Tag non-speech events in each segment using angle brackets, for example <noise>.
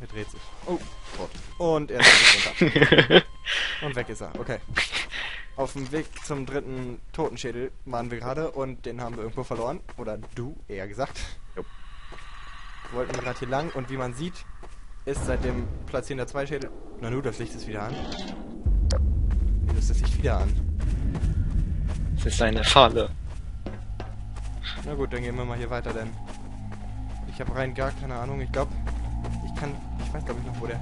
Er dreht sich. Oh, tot. Und er ist runter. <laughs> und weg ist er. Okay. Auf dem Weg zum dritten Totenschädel waren wir gerade und den haben wir irgendwo verloren. Oder du, eher gesagt. Jo. Wollten wir gerade hier lang und wie man sieht, ist seit dem Platzieren der zwei Schädel... Na nu, das Licht ist wieder an. Wieso ist das Licht wieder an? Es ist eine Falle. Na gut, dann gehen wir mal hier weiter, denn ich habe rein gar keine Ahnung. Ich glaube, kann, ich weiß glaube ich noch, wo der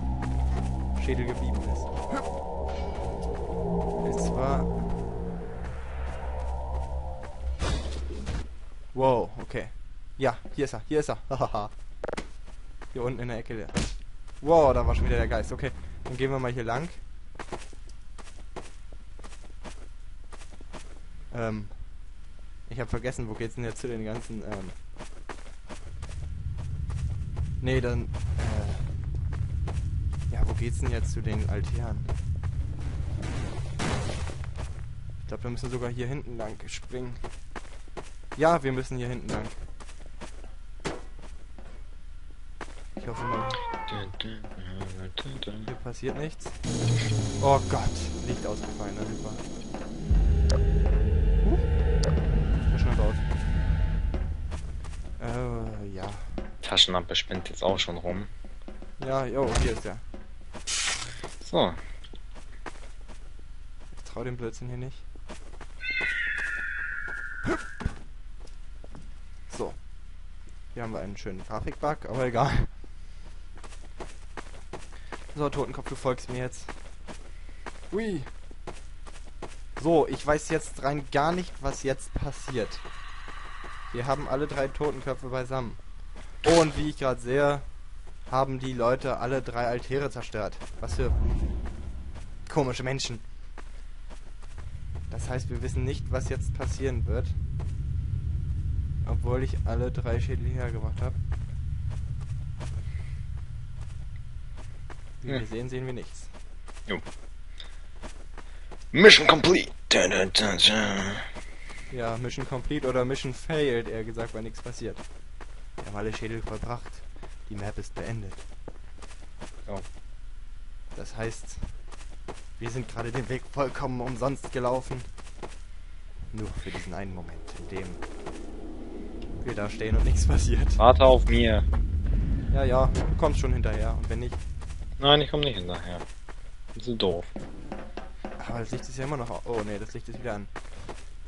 Schädel geblieben ist. Es war... Wow, okay. Ja, hier ist er, hier ist er. Hier unten in der Ecke. Der. Wow, da war schon wieder der Geist. Okay, dann gehen wir mal hier lang. Ähm, ich habe vergessen, wo geht's denn jetzt zu den ganzen, ähm... Nee, dann, äh... wo geht's denn jetzt zu den Altären? Ich glaube, wir müssen sogar hier hinten lang springen. Ja, wir müssen hier hinten lang. Ich hoffe mal, hier passiert nichts. Oh Gott, Licht ausgefallen, na super. Huh. Ja, schnell raus. Äh, ja. Taschenlampe spinnt jetzt auch schon rum. Ja, jo, hier ist er. So, Ich trau dem Blödsinn hier nicht. So. Hier haben wir einen schönen Grafikbug, aber egal. So, Totenkopf, du folgst mir jetzt. Ui. So, ich weiß jetzt rein gar nicht, was jetzt passiert. Wir haben alle drei Totenköpfe beisammen. Und wie ich gerade sehe, haben die Leute alle drei Altäre zerstört. Was für komische Menschen. Das heißt, wir wissen nicht, was jetzt passieren wird. Obwohl ich alle drei Schädel hergebracht habe. Wie Ja. wir sehen, sehen wir nichts. Mission complete. Dun, dun, dun. Ja, Mission complete oder Mission failed, eher gesagt, weil nichts passiert. Wir haben alle Schädel vollbracht. Die Map ist beendet. Oh. Das heißt, wir sind gerade den Weg vollkommen umsonst gelaufen. Nur für diesen einen Moment, in dem wir da stehen und nichts <laughs> passiert. Warte auf mir. Ja, ja, du kommst schon hinterher. Und wenn nicht, Nein, ich komme nicht hinterher. Bist du doof. Aber das Licht ist ja immer noch. Oh ne, das Licht ist wieder an.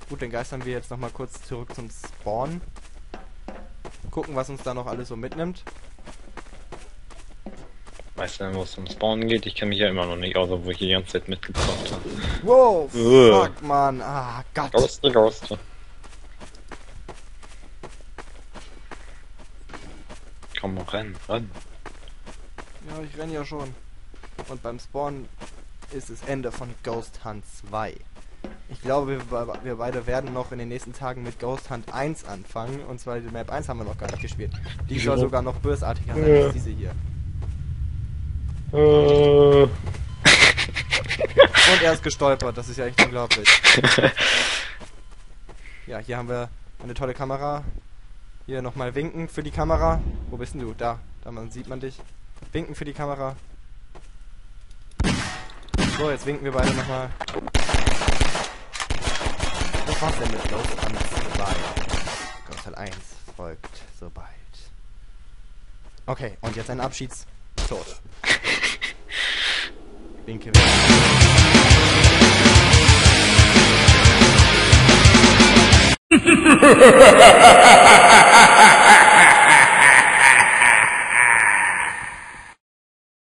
Gut, dann geistern wir jetzt nochmal kurz zurück zum Spawn. Gucken, was uns da noch alles so mitnimmt. Weißt du wo es zum Spawnen geht? Ich kenne mich ja immer noch nicht aus, obwohl ich die ganze Zeit mitgezockt habe. Wow, Ugh. fuck, man. Ah, Gott. Ghoste, Ghoste. Komm, renn, renn. Ja, ich renn ja schon. Und beim Spawn ist es Ende von Ghost Hunt 2. Ich glaube, wir, wir beide werden noch in den nächsten Tagen mit Ghost Hunt 1 anfangen. Und zwar die Map 1 haben wir noch gar nicht gespielt. Die soll Ja. sogar noch bösartiger sein Ja. als diese hier. Äh. Und er ist gestolpert, das ist ja echt unglaublich. <laughs> Ja, hier haben wir eine tolle Kamera. Hier nochmal winken für die Kamera. Wo bist denn du? Da, da man, sieht man dich. Winken für die Kamera. So, jetzt winken wir beide nochmal. Das war's denn mit Ghost Hunt 2. Ghost Hunt 1 folgt sobald. Okay, und jetzt ein Abschiedstod. Thank you.